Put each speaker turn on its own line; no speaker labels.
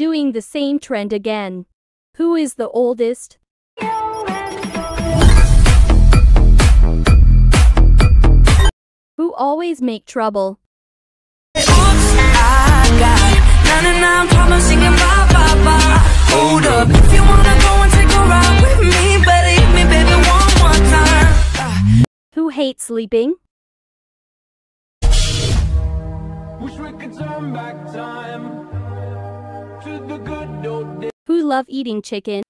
Doing the same trend again. Who is the oldest? Who always make trouble?
Oops, I got 99 problems singing bye bye bye. Hold up, if you wanna go and take a ride with me, better hit me, baby, one more time.
Who hates sleeping?
Wish we could turn back time
love eating chicken?